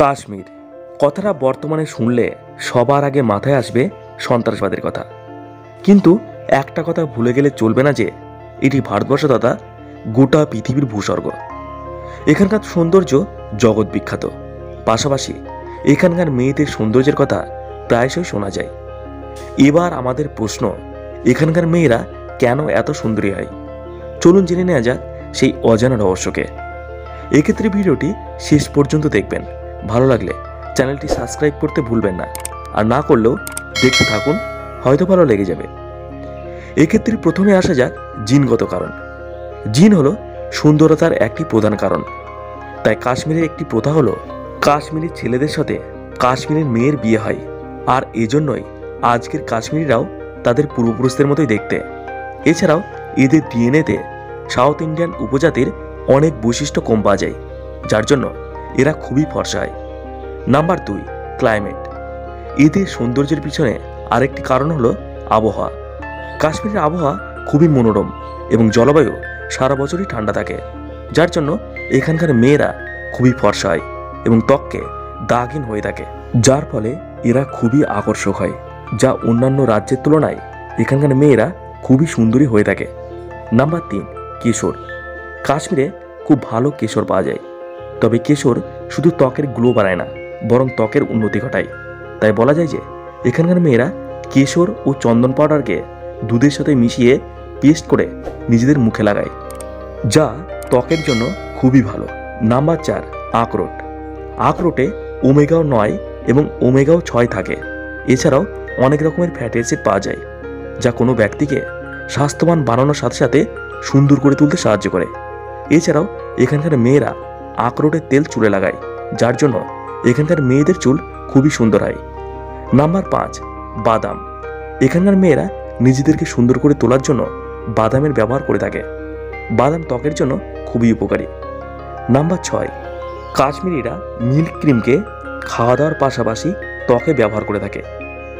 কাশ্মীর। কথাটা বর্তমানে শুনলে সবার আগে মাথায় আসবে সন্ত্রাসবাদের কথা। কিন্তু একটা কথা ভুলে গেলে চলবে না যে, এটি ভারতবর্ষ তথা গোটা পৃথিবীর ভূস্বর্গ। এখানকার সৌন্দর্য জগৎ বিখ্যাত। পাশাপাশি এখানকার মেয়েদের সৌন্দর্যের কথা প্রায়শই শোনা যায়। এবার আমাদের প্রশ্ন, এখানকার মেয়েরা কেন এত সুন্দরী হয়? চলুন জেনে নেওয়া যাক সেই অজানা রহস্যকে। এক্ষেত্রে ভিডিওটি শেষ পর্যন্ত দেখবেন। ভালো লাগলে চ্যানেলটি সাবস্ক্রাইব করতে ভুলবেন না। আর না করলেও দেখতে থাকুন, হয়তো ভালো লেগে যাবে। এক্ষেত্রে প্রথমে আসা যাক জিনগত কারণ। জিন হলো সুন্দরতার একটি প্রধান কারণ। তাই কাশ্মীরের একটি প্রথা হলো কাশ্মীরি ছেলেদের সাথে কাশ্মীরের মেয়ের বিয়ে হয়। আর এজন্যই আজকের কাশ্মীরিরাও তাদের পূর্বপুরুষদের মতোই দেখতে। এছাড়াও এদের ডিএনএতে সাউথ ইন্ডিয়ান উপজাতির অনেক বৈশিষ্ট্য কম পাওয়া যায়, যার জন্য এরা খুবই ফর্সা হয় নাম্বার দুই, ক্লাইমেট। এদের সৌন্দর্যের পিছনে আরেকটি কারণ হলো আবহাওয়া। কাশ্মীরের আবহাওয়া খুবই মনোরম এবং জলবায়ু সারা বছরই ঠান্ডা থাকে, যার জন্য এখানকার মেয়েরা খুবই ফর্সা হয় এবং ত্বককে দাগহীন হয়ে থাকে। যার ফলে এরা খুবই আকর্ষক হয়, যা অন্যান্য রাজ্যের তুলনায় এখানকার মেয়েরা খুবই সুন্দরী হয়ে থাকে। নাম্বার তিন, কেশর। কাশ্মীরে খুব ভালো কেশর পাওয়া যায়। তবে কেশর শুধু ত্বকের গ্লো বাড়ায় না, বরং ত্বকের উন্নতি ঘটায়। তাই বলা যায় যে, এখানকার মেয়েরা কেশর ও চন্দন পাউডারকে দুধের সাথে মিশিয়ে পেস্ট করে নিজেদের মুখে লাগায়, যা ত্বকের জন্য খুবই ভালো। নাম্বার চার, আখরোট। আখরোটে ওমেগাও নয় এবং ওমেগাও ছয় থাকে। এছাড়াও অনেক রকমের ফ্যাটি অ্যাসিড পাওয়া যায়, যা কোনো ব্যক্তিকে স্বাস্থ্যবান বানানোর সাথে সাথে সুন্দর করে তুলতে সাহায্য করে। এছাড়াও এখানকার মেয়েরা আখরোটের তেল চুলে লাগায়, যার জন্য এখানকার মেয়েদের চুল খুবই সুন্দর হয়। নাম্বার পাঁচ, বাদাম। এখানকার মেয়েরা নিজেদেরকে সুন্দর করে তোলার জন্য বাদামের ব্যবহার করে থাকে। বাদাম ত্বকের জন্য খুবই উপকারী। নাম্বার ছয়, কাশ্মীরিরা মিল্ক ক্রিমকে খাওয়া দাওয়ার পাশাপাশি ত্বকে ব্যবহার করে থাকে।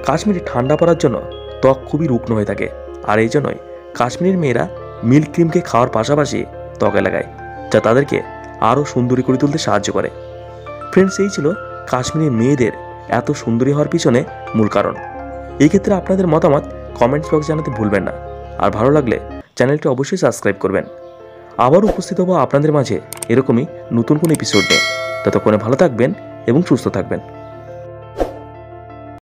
কাশ্মীরি ঠান্ডা পড়ার জন্য ত্বক খুবই রুগ্ন হয়ে থাকে, আর এই জন্যই কাশ্মীরের মেয়েরা মিল্ক ক্রিমকে খাওয়ার পাশাপাশি ত্বকে লাগায়, যা তাদেরকে আরও সুন্দরী করে তুলতে সাহায্য করে। ফ্রেন্ডস এই ছিল কাশ্মীরের মেয়েদের এত সুন্দরী হওয়ার পিছনে মূল কারণ। এই ক্ষেত্রে আপনাদের মতামত কমেন্টস বক্স জানাতে ভুলবেন না। আর ভালো লাগলে চ্যানেলটি অবশ্যই সাবস্ক্রাইব করবেন। আবার উপস্থিত হব আপনাদের মাঝে এরকমই নতুন কোনো এপিসোড নিয়ে। ততক্ষণে ভালো থাকবেন এবং সুস্থ থাকবেন।